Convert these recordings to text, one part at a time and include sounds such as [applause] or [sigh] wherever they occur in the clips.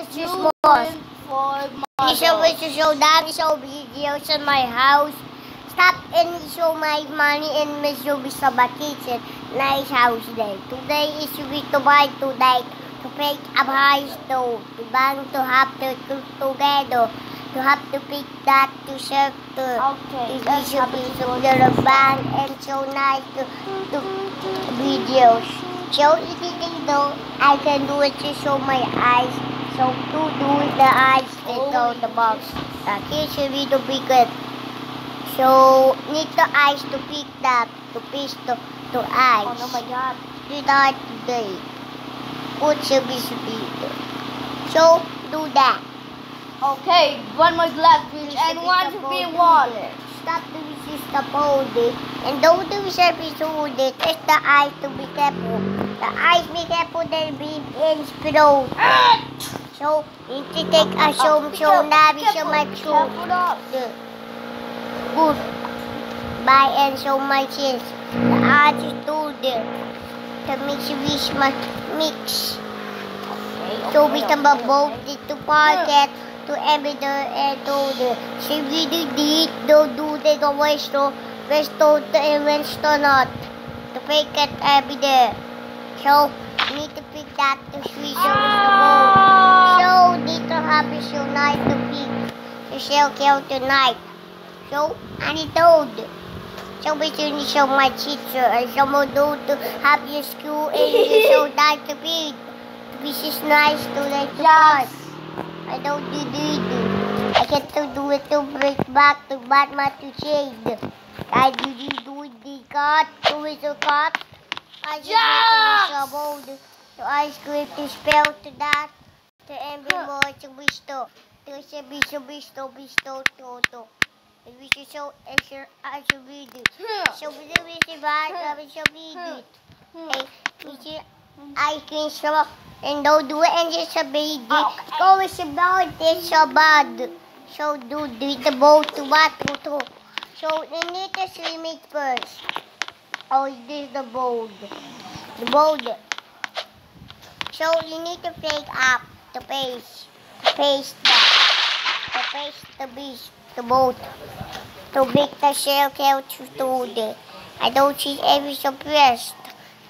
It's You just more. went You show me to show that, show videos in my house. Stop and show my money and me some kitchen. Nice house day. Today is we to buy today. To pick a price to, to bang to have to cook together. To have to pick that to serve to. Okay, It let's should have be it so go. little and so nice to, to videos. So anything though, I can do it to show my eyes. So to do the eyes and go the box. That here should be the bigger. So need the eyes to pick that to piece to to eyes. Oh no, my God. Do that today. What should be should be So do that. Okay, one more glass, please, and one the to be water. Stop the resist the body. And don't do service hold it. It's the eyes to be careful. The eyes be careful then be in explode. So need to take a show show be show my show. Good. Bye and show my chins. The eyes is do there. The mix with my mix. So we can both to pocket to every day and to the she we do the do they go waste to waste to the events to not to pick it every day. So need to pick that to sweet so need to have a show night to pick to shell kill tonight. So I need told. So we need show my teacher and someone do to have your school and [laughs] you show that to pick. This is nice to like Yes. I don't do do do. I get to do it to break back to Batman to shade. I do do do the cut to to cut. I just yes! to the So I script to spell to that. To every more to bisto. To say bisto bisto bisto to to. And we should show extra I should read it. So we do this bad, I should read it. Hey, we should I can show and don't do it and just a baby. Okay. Go is about this so bad. So do do the boat to what to to. So you need to swim it first. Oh, this is the boat. The boat. So you need to pick up the paste. The paste that. The paste the beach. The boat. To make the shell count to do it. I don't see every suppressed.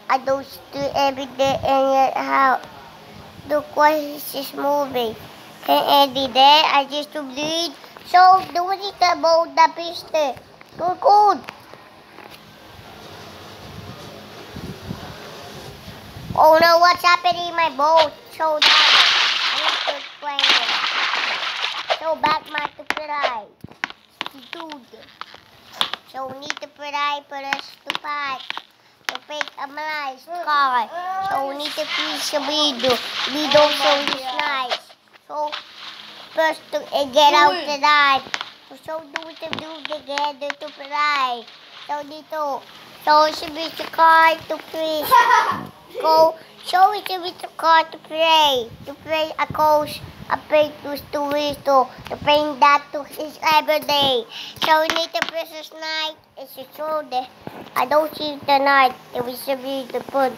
I don't do every day and how the voice is moving. Can edit there, I just to bleed. So do it about the piste. Good, good. Oh no, what's happening in my boat? So that I need to explain it. So Batman to fly. Dude. So we need to fly for us to fight. To pick a nice car. So we need to finish the video. Video so is nice. So first to get out the night. So do to do together to fly. So dito. So should be the car to fish. [laughs] Go. show it to be the car to play. To play a coach. A play to to wish to. To bring that to his every day. So we need to precious night. It's a shoulder. I don't see the night. It was should be the food.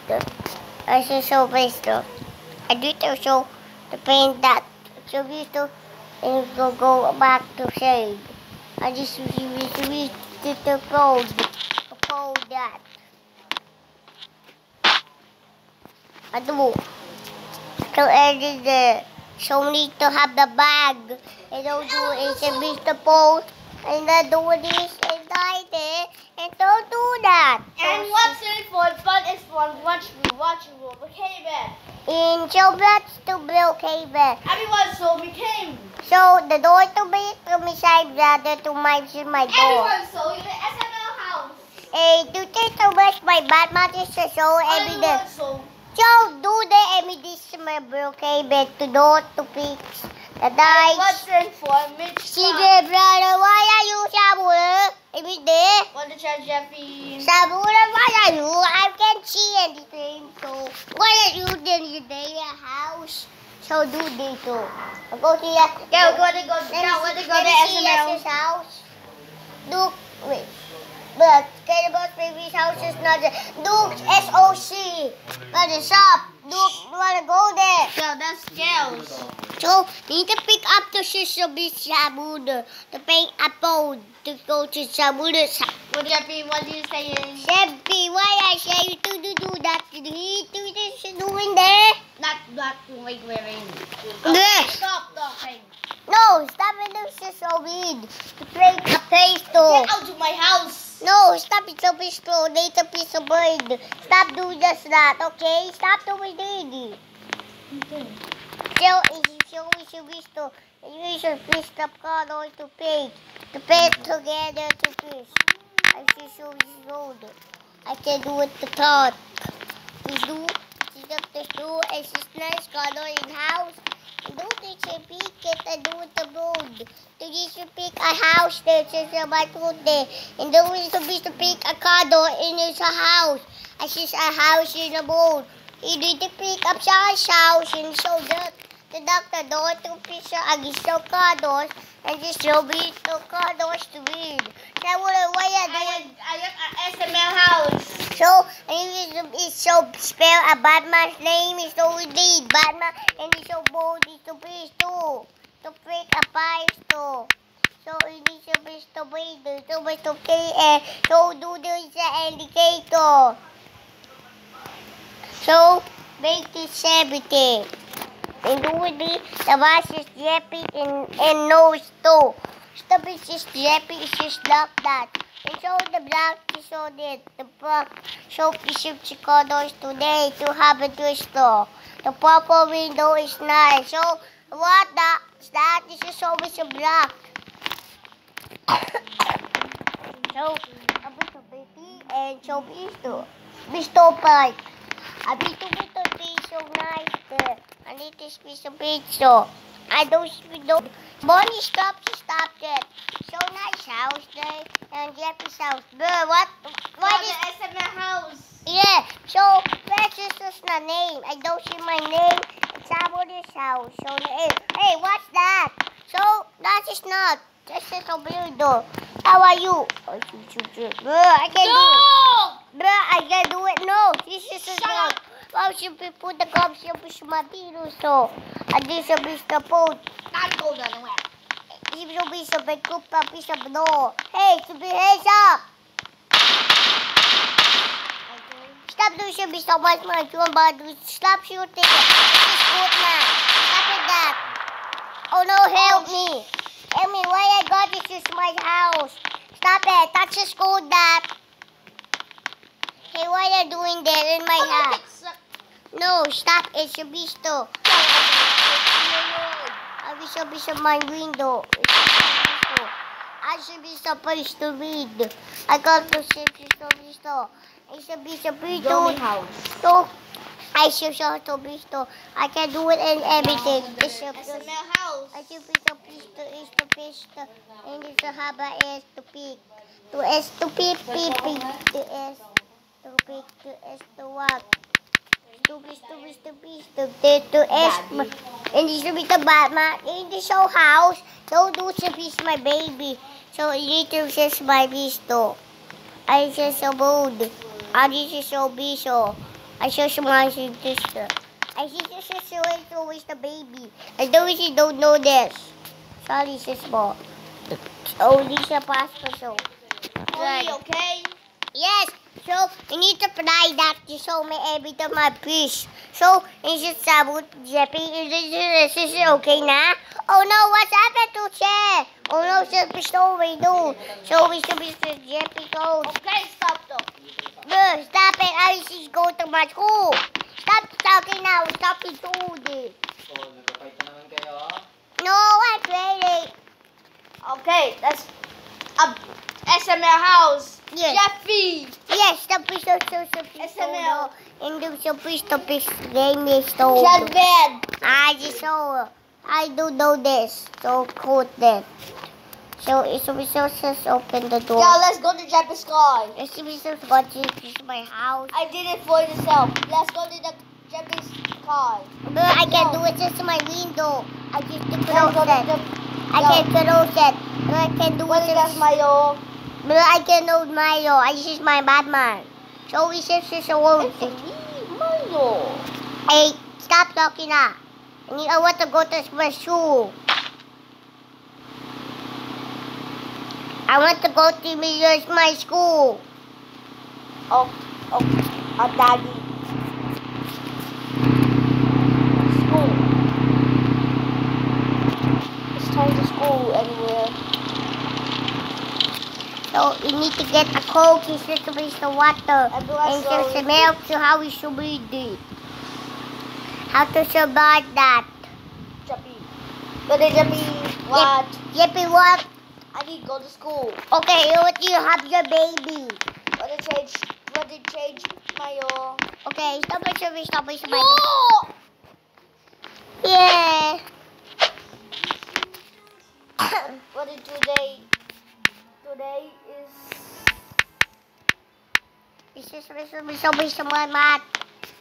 I should show best. I do to show to paint that. to to and go go back to shade. I just wish wish to to fold. To fold that. I do. So edit the so need to have the bag. And don't do it and miss the post. And then do this and die there. And don't do that. And what's in for fun is for watch me, watch man. In so that's to build cable. Everyone saw me came. So the door to be to my side brother to my to my door. Everyone saw you SML house. Eh, do take so much my Batman is to show every day. Everyone saw. So do the this my bro cable to door to fix the dice. what's in for Mitch? Sige brother, why are you sabura? Every day. Want to try Jeffy? Sabura, why are you? I can't see anything. So why are you in the house? So do this too. Go to your Go, go to go. Let me Now, see- want to go to SML? House. Duke, wait. But Cannibals Baby's house is not there. Duke's SOC. But the shop. do you wanna go there? Yeah, that's jails. So you need to pick up the sister Shabuda to pay apple to go to Shabuda's house. What Jeffy, what are you saying? Shabby, why I say you to do, do that? Did he do this doing there? Not not like wearing. Yeah. Stop talking. No, stop it, this is so weird. To play a play store. Get out of my house. No, stop it, so piece store. Need a piece of bird. Stop doing just that, okay? Stop doing it. So, if you wish you wish to, you should fish the card or to pay. To pay together to fish. I should show you road. I can do it the thought. We do, up the store and nice card in house. Do the should pick it and do the road. So you should pick a house there, a my there. And then we should be to pick a car door and it's a house. And she's a house in the road. You need to pick up Shah's house and show that the doctor door to fish ang isang kados and just show me to kados to read. So what why I I am I am at SML house. So and it's so spell a uh, Batman's name is so indeed Batman and it's so bold it's so fish too. To pick a five too. So it is a fish to read so much to play and uh, so do this uh, indicator. So make this everything. And do it the is Jeppy and, and nose too. Is just Jeppy is just that. And so the black is so that the black bishop Chicago is today to have a twister. The purple window is nice. So what that that is just always a black. so a bit of baby and so bisto. Bisto pipe. A bito bito is so nice there. I need this piece of pizza. I don't no. Bonnie stop stop it. So nice house there and Jeffy's house. Bruh, what what What is the SML house? yeah, so that's just the name. I don't see my name. It's somebody's house. So hey, hey, what's that? So that is not. This is a weirdo. How are you? Oh, shoot, shoot, shoot. Bruh, I can't do it. No! Bruh, I can't do it. No, this is a Shut joke. up. Why should we put the here with my virus so? And this will be the food. Not go the way. This will be the big cup of piece of no. Hey, to be hands up. Stop doing should be so much more. You about to stop shooting. This good man. Stop it that. Oh no, help me. Help me, why I got this is my house. Stop it. That's just good that. Hey, why are you doing that in my house? No, stop. It should be still. I wish I be my window. It be still. I should be supposed to read. I got to see if it's supposed to. I should be supposed to. house. So, I should show to be still. I can do it in everything. It should be. SML house. I should be supposed to is to fish and it's a haba is to pick. To is to pick pick pick to is to pick to is to walk. To be to be to to to to is and this be the Batman in the show house. So do to fish my baby. So you need to fish my bisto. I just so bold. I just so biso. Uh, I just my sister. I see this is always always the baby. I don't she don't know this. Sorry, sis mo. Only siya pastor so. Only, okay? Yes. So, you need to fry that to show me every time my fish. So, is it sabot, Jeppy? Is this, is this okay na? Oh no, what's happened to Che? Oh no, she's fish we do. So, we should be Jeppy goes. Okay, stop though. Bro, stop it. I should go to my school. Stop talking now. Stop it, dude. No, I'm ready. Okay, that's a SML house. Yes. Jeffy. Yes, the fish so so so fish SML. And the so fish the fish game is so. Jadbed. I just saw. I do know this. So cool then. So it's so so just open the door. Yeah, let's go to Jeffy's car. It's so so what is this is my house. I did it for yourself. Let's go to the Jeffy's car. But I can do it just my window. I just to close it. I can close it. I can do it is just that, Milo? But I can know Milo. I just my Batman. So we just just a It's word. me, Milo. Hey, stop talking now. I need- I want to go to my school. I want to go to my- my school. Oh, oh, uh, daddy. School. It's time to school anywhere. So you need to get a coke, should reach the water, And just all- milk to how we should read it. How to survive that. Jumpy. But Jumpy, what? Yippee what? I need to go to school. Okay, you want you have your baby. But they change, but they change my, uh... Okay, stop it, stop it, stop it, stop it. Yeah. [coughs] What did today? Today is... This is so so so so so my mat.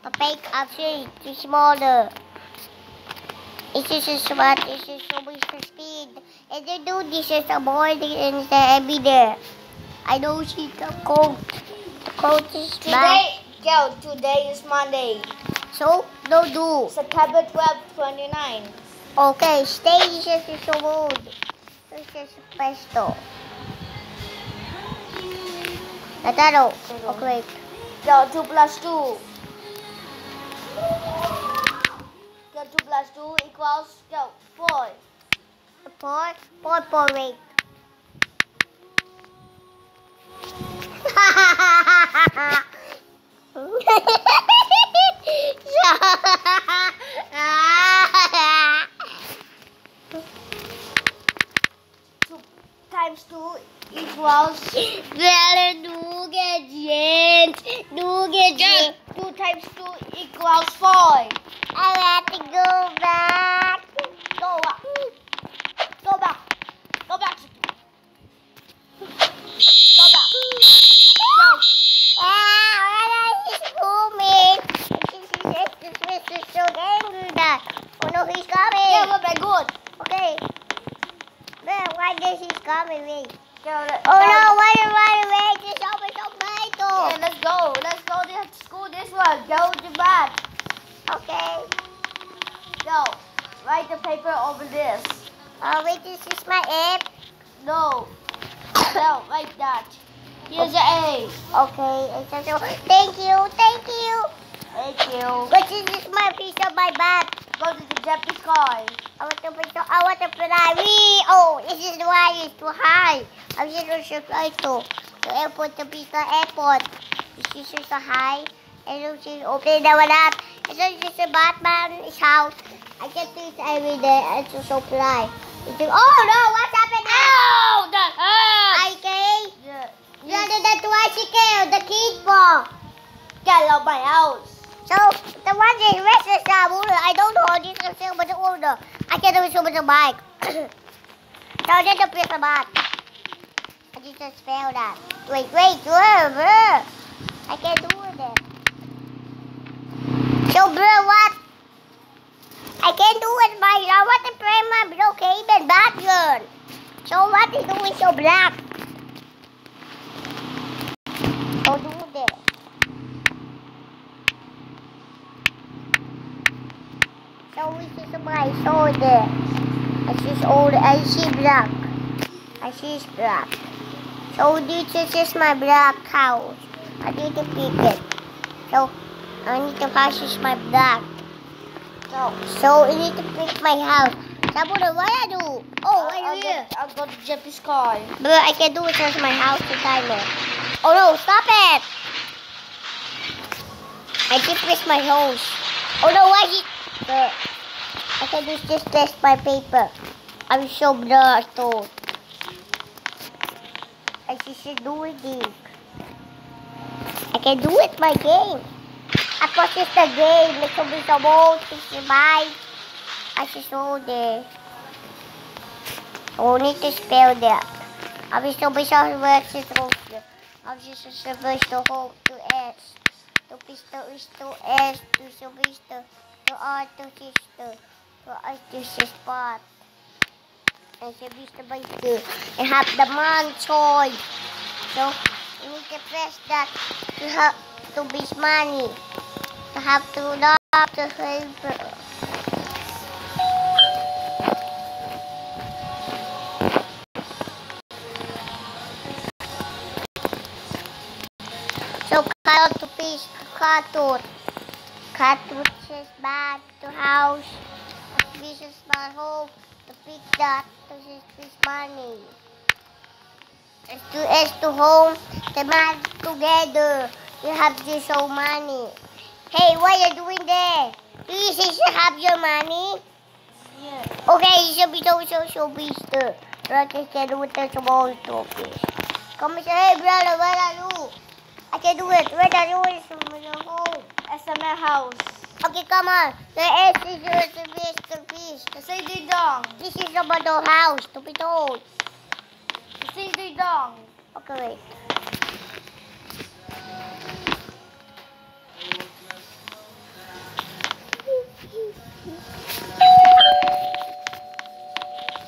A fake actually too smaller. This is smart. This is so much for speed. And they do this is the morning and the every day. I know she the coat. The coat is. Today, yo, today is Monday. So no do. September 12th, 29. Okay, stay this is so old. This is pesto. Nataro. Okay. Yo, 2 plus 2. Yo, 2 plus 2 equals, yo, 4. Four, four, four, wait. Two times 2 equals... Well, do get do get gent. 2 times 2 equals 4. I have to go back. Go back. Go back. Go back. Go back. Go. Ah, where is he coming? This is Mr. So angry that. Oh no, he's coming. Yeah, good. Okay. Man, why does he coming me? Oh no, why run away? This open so Yeah, let's go. Let's go to school this one. Go to math. Okay. Go. Write the paper over this. Oh wait, this is my app. No. no, write that. Here's an A. Okay, thank you, thank you. Thank you. But this is my piece of my bag. Go to the Japanese sky. I want to put the, I want to fly. Wee! Oh, this is why it's too high. I'm just going to fly to the airport to be the airport. This is so high. And this is open the one up. It's just a Batman's house. I get this every day. I just so fly. It's oh no, what's happening? Ow! That hurts! Okay. Yeah. Yeah, the, the tricycle, the kid ball. Get out of my house. So, the one that restless now, I don't know, this is still much older. I can't do so much of bike. so, I need to press the bike. I just spell that. Wait, wait, where? I can't do it. So, bro, what? I can't do it, my, I want to play my bro cable background. So, what is doing so black? So, do that. So this is my shoulder. I see old. I see black. I see black. So this is my black house. I need to pick it. So I need to purchase my black. So so I need to pick my house. Sabuda, what I do? Oh, I'll, right here. I'll go to Japanese sky. But I can do it as my house to timer. Oh no, stop it! I just press my house. Oh no, why he... Uh, I can just test my paper. I'm so blurred though. I just do it this. I can do it my game. I purchased the game. A bit of old, 65. I just hold there. I need to spell that. I'm so visto bisa versus roster. A visto sa visto hope to S. To pisto is to S. To sa visto. To R to sister. To I to sa spot. Sa visto by two. And have the man choice. So, you need to press that to have to be money. To have to drop the paper. So Kyle to fish cartoon. Cartoon says back to house. Fish is my home. The big dot this is fish money. S to S to home. The man together. You have this so money. Hey, what are you doing there? Do you say you have your money? Yeah. Okay, you should be so so so beast. Right instead with the small topic. Come and say, hey brother, what are you? I can do it. Where are you? It's your home. SML house. Okay, come on. The S is the fish, the fish. Say ding dong. This is the bottle house to be told. Say ding dong. Okay, wait.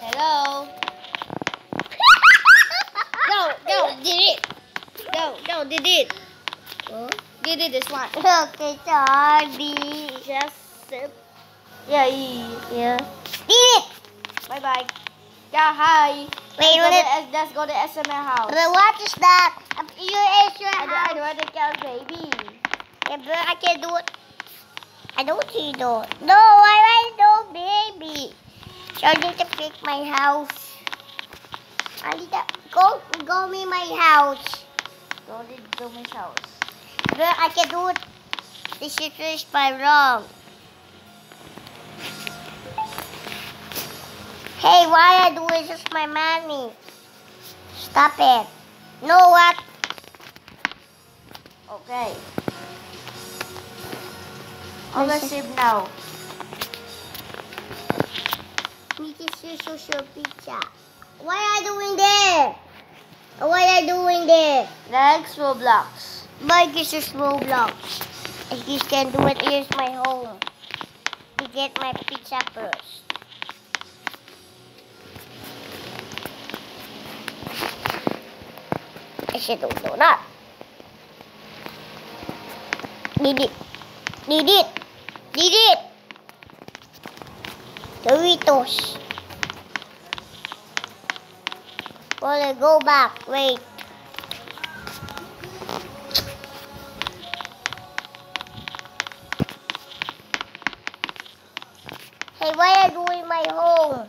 Hello. [laughs] No, no, did it. No, no, did it. Did it this one. [laughs] Okay, sorry. Just sip. Yeah, yeah. Yeah. Did it! Bye bye. Yeah, hi. Wait, let's, go what to, S- let's go to SML house. But what is that? Your is your I, do- house. want to get baby. Yeah, but I can do it. I don't see it. No, I want no baby. So I need to pick my house. I need to go go me my house. Go to Domi's house. But I can do it. This is just by wrong. Hey, why I do it? Just my money. Stop it. Know what? Okay. I'm gonna sip now. This is social pizza. Why are you doing there? What are you doing there? Next Roblox. Mike is just Roblox. If you can do it, here's my home. To get my pizza first. I should do that. Did it. Did it. Did it. Doritos. Well, go back. Wait. Hey, why are you in my home?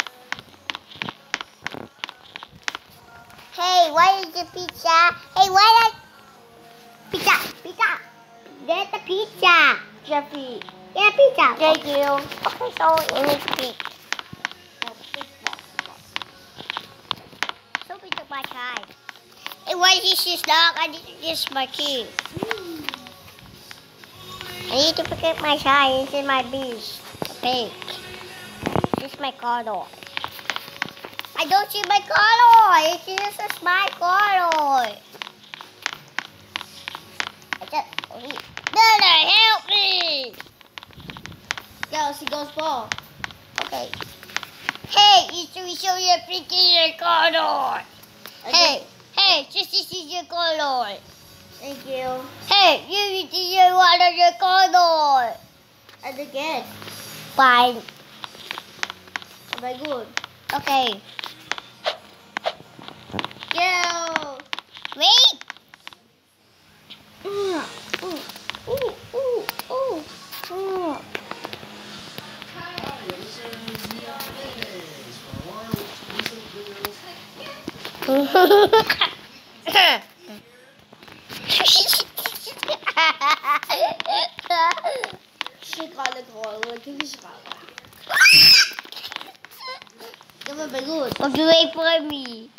Hey, why is the pizza? Hey, why are... Pizza, pizza. Get the pizza. Jeffy. Get a pizza. Thank you. Okay, so in this pig. So we took my time. Hey, why is this dog? I need to use my key. I need to pick up my shine. This is my beast. This is my car door. I don't see my car door. This is just my car door. I just... Dada, help me! Go, she goes ball. Okay. Hey, you should we show you a freaking your car door. Hey, hey, just this is your car door. Thank you. Hey, you need to of your car door. And again. Fine. Very good. Okay. Go. Wait. Ooh, ooh, ooh, ooh, ooh. Chicago, Chicago. Det var very good. wait for me.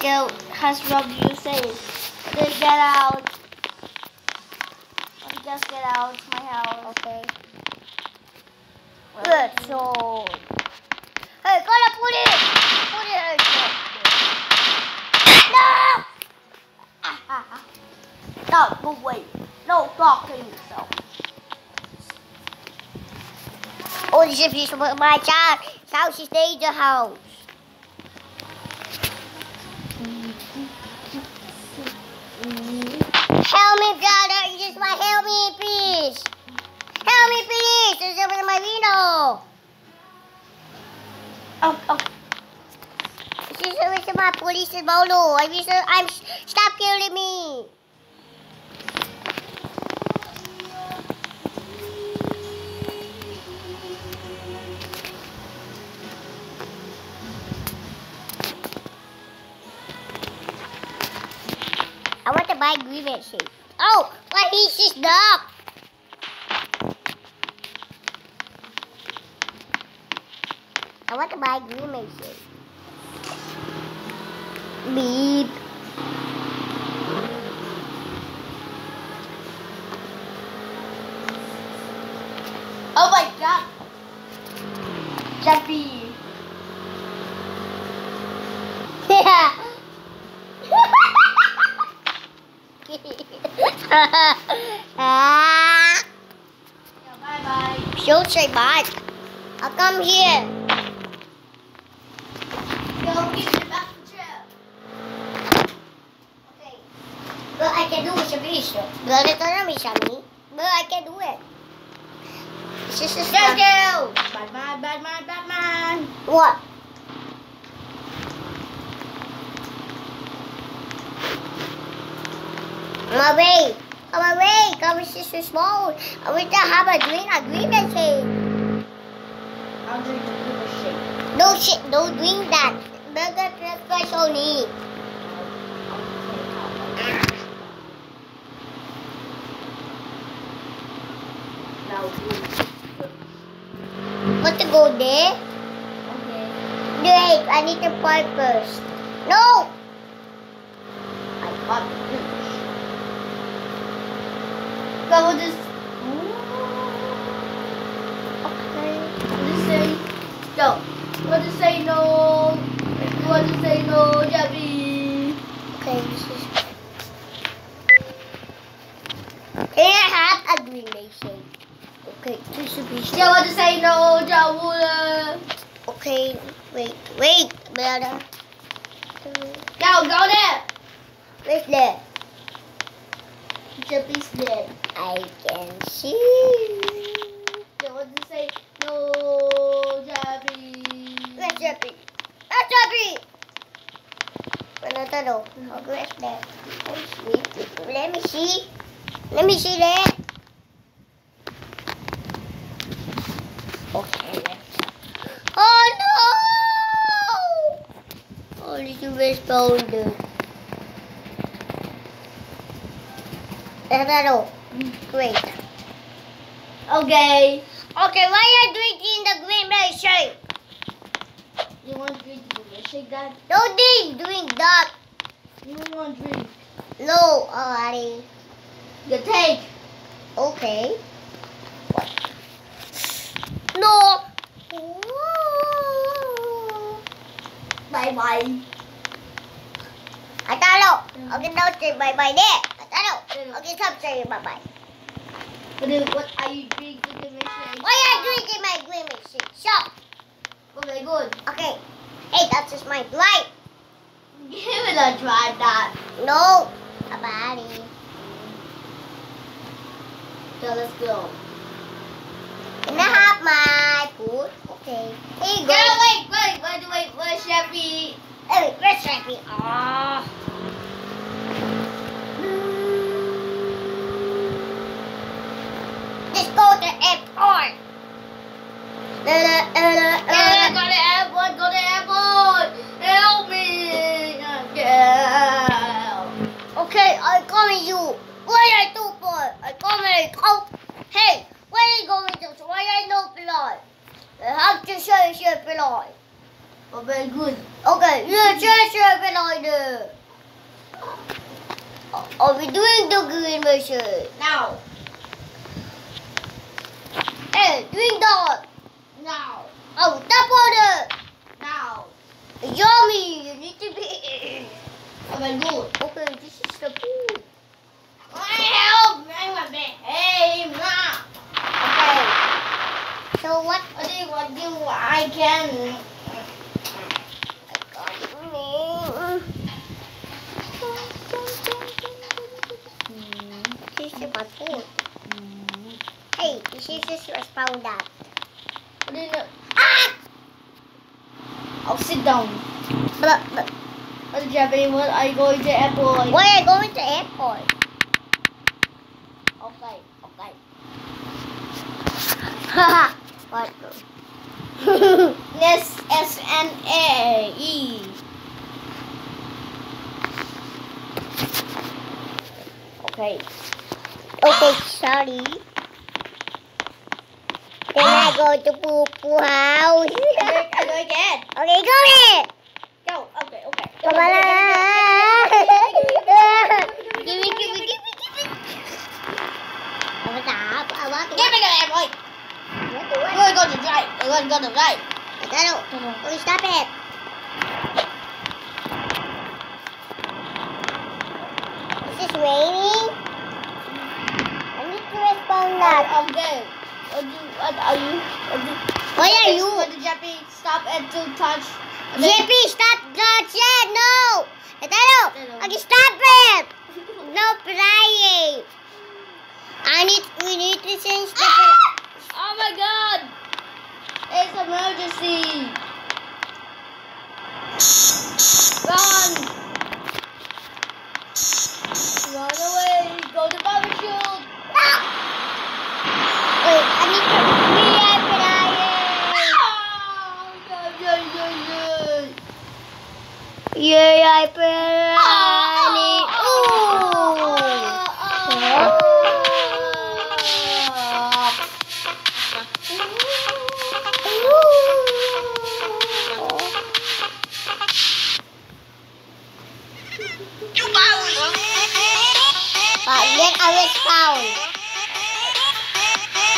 Go, has Rob you say? They get out. Let me just get out of my house. Okay. Good. So. Hey, gotta put it. Put it. No. Ah, ah, ah. No, go away. No, talk to yourself. all these interviews from my dad. House is the house. Help me, brother. Just my help me, please. Help me, please. There's someone in my window. Oh, oh. This is my police in I'm, I'm stop killing me. I want to buy green shape. Oh, what is this dog? I want to buy green shape. Beep. Oh my god. Jumpy. Yeah. ah, Yeah, bye bye. Don't say bye. I'll come here. Go give me back the chair. Okay. But I can do it sa bilis. Ganito na may sami. But I can do it. This is Go, go. Batman, Batman, Batman. What? Come away. Away. Come with Sister Small. I want to have a drink agreement thing. I'll drink the. No shit. Don't drink that. Burger breakfast only. Now, Want to go there? okay. Wait. I need to park first. No. I got the blue Go with this. Okay. What say? Go. What to say no? What to say no, Jabby? Okay. This is. I have a green shake? Okay. This should be. Yeah, what to say no, Jabula? Okay, wait, wait, brother. Go, go there. Where's there? Jabby's dead. I can see. Yeah, what to say no, Jabby? Where's Jeffrey? Where's Jeffrey? Ano to do? Oh, where's there? Where's me? Let me see. Let me see there. Okay. Oh no! Oh, Only two best pounder. Ano Great. Okay. Okay, why are you drinking the green milkshake? You want to drink the milkshake, Dad? Don't drink, drink that. You want to drink? No, already. You take. Okay. No. Bye bye. Atalo. Okay, now say bye-bye there. Atalo. Okay, stop saying bye-bye. But then what are you doing drinking the milkshake? Why are you doing drinking my green milkshake? Stop. Okay, good. Okay. Hey, that's just my. Give it a try, Dad. No. Bye-bye. So let's go. Can I have my food? Okay. Here you No, go. wait, wait, wait, wait, wait, Chevy. Hey, where's Shaggy? Ah. Let's go to airport. Uh, uh, uh, go to airport, go to airport. Help me. Yeah. Okay, I with you. Where are you for? I come with you. Hey, where are you going to? Why are you no pilot? I have to show you your. Oh, very good. Okay, you show your pilot there. Are we doing the green mission? Now. Hey, doing that. Now. Oh, tap water. Now. Yummy. You need to be. Oh, very good. Okay, this is the food. Help! I'm a behave now. Okay. So what? What do you want to do? I can. This is my food. Hey, this is just was found out. What do you know? Ah! I'll sit down. But, but, did Japanese? What are you going to airport? why are you going to airport? Okay, okay. Haha. what? [laughs] S S N A E. Okay. okay, sorry. Then I go to poo Wow. again. Okay, go. Go. Okay, okay. Go, go, go, give me, give me, give me, give me. Give me that boy. Go to the right. Go to the right. Stop it. Is this raining? I need to respond now. I'm good. What are you? What are you? What did Jappy stop and to touch? JP, stop the chat. No. Italo. Okay, stop it. No playing. I need, we need to change the... Oh my god! It's emergency! Run! Run away! Go to parachute! Wait, I need to... We are flying. Ah! ये आई पे आने ओ Pak, get away sound.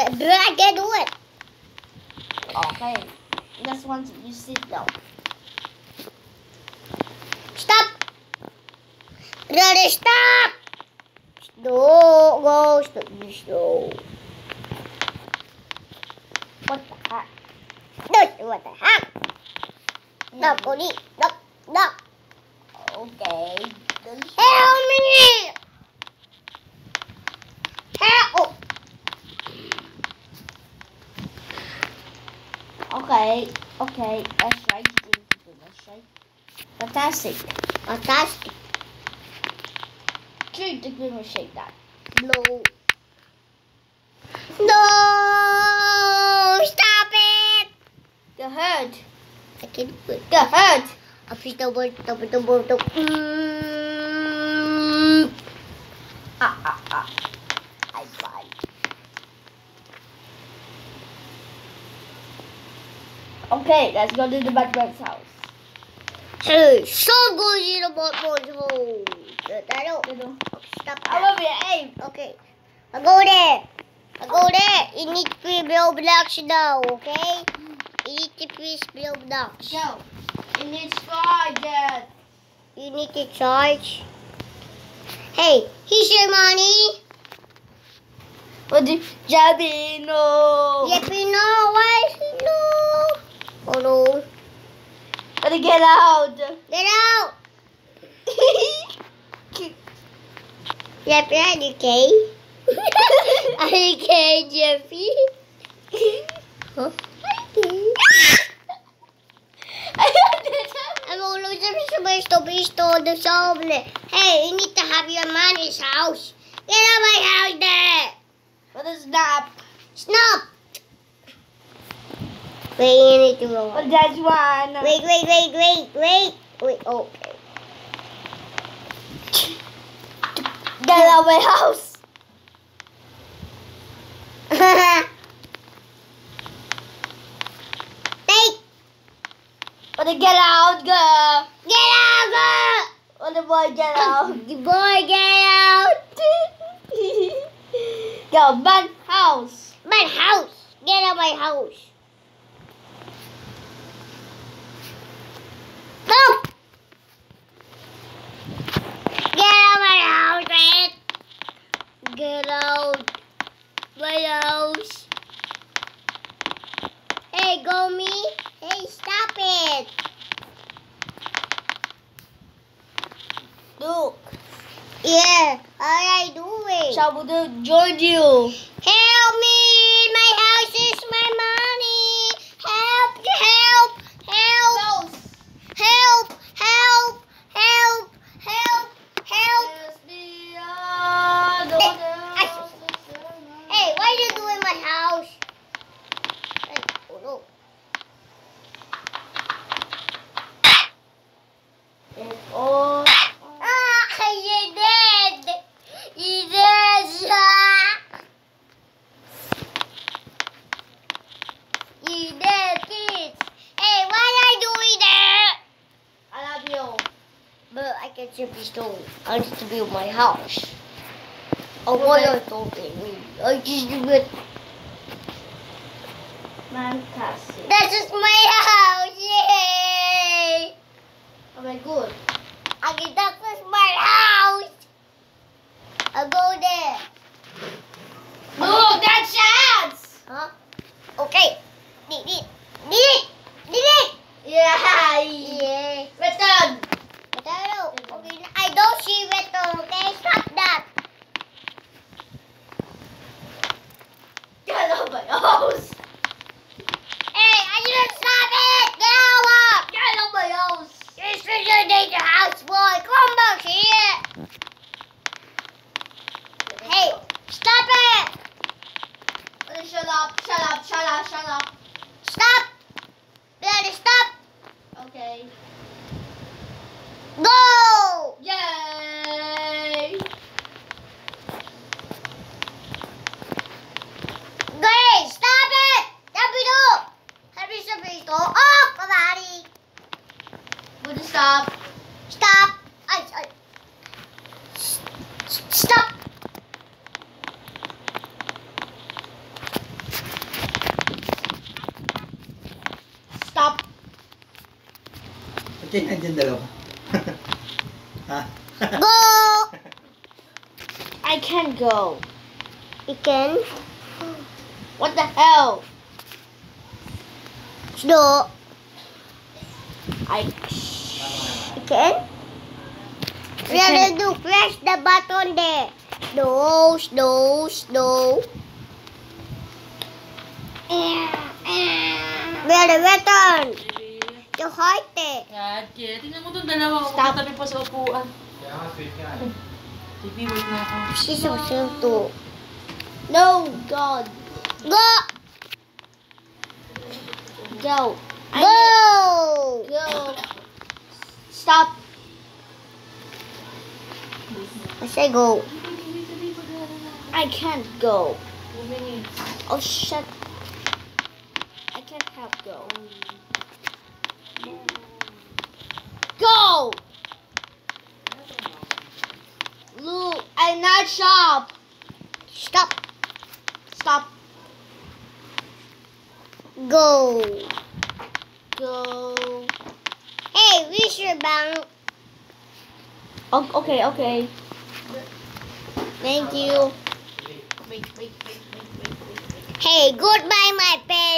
Okay. Yeah, bro, I can do it. Okay. Just once you sit down. Stop. Brother, stop. Slow, go, stop, slow. What the heck? No, what the heck? Hmm. No, police. No, no. Okay. Help me! Help! Okay, okay, that's right. That's right. Fantastic. Fantastic. Drink the green shake that. No. No! Stop it! The hurt. I can do it. The hurt. I'll put the word, Double. Okay, let's go to the Batman's house. Hey, so good to the Batman's hole. I don't. You Stop I that. will be aim. Okay. I go there. I go there. You need to build blocks now, okay? You need to please build blocks. Go. It needs charges. You need to charge. Hey, here's your money. What the Jabino? Let me know why is he no. Oh no. Gotta get out. Get out. Jeffy, are you okay? are you okay, Jeffy? huh? I'm always supposed to be stored the soul. Hey, you need to have your money's house. Get out of my house there. What is that? Stop. Wait, you need to go. What that one? Wait, wait, wait, wait, wait. Wait, oh, okay. Get out of my house. [laughs] What the get out, girl? Get out, girl. What [laughs] the boy get out? The boy, get out. Go, bad house. My house. Get out of my house. No. Get out my house, man. Get out my house. Hey, go me. Hey, stop it. Look, Yeah, all I do it. Shabudu joined you. Help me! My house is my money. My house. Oh, what you talking me? I just do it. Fantastic. This is my house! Yay! Okay, good. Okay, that is my house! I'll go there. Look, that chance. Huh? Okay. Need it. Need it. Need it. Yeah. Yeah. Return. Potato. Okay. I don't see better. Okay. Stop that. Get out of my house. Hey, I didn't stop it. Get out. Get out of my house. This is your danger house, boy. Come back here. Hey, stop it. Okay, Shut up, shut up, shut up, shut up. Stop. Ready, stop. Okay. Go. Yay! Great. Stop it. Happy do. Happy to Oh, come on. Good stop. Stop. I, I. S- Stop. Stop. Ba't dalawa? ha? [laughs] Ah. [laughs] Go. I can go. You can. What the hell? Slow. I. You can. We have to press the button there. Slow, slow, slow. We have the button. To height it. Yan, kaya tingnan mo itong dalawa. Stop. Stop. Katabi pa sa upuan. Kaya nga, sweet nga. eh. Wait na ako. She's so simple. No, God. Go! Go. Go! need- Go. Stop. I say go. I can't go. Oh, shut. I can't have go. Go! Luke, I'm not shop. Stop. Stop. Go. Go. Hey, where's your bank? Oh, okay, okay. Thank you. Wait, wait, wait, wait, wait, wait. Hey, goodbye, my parents.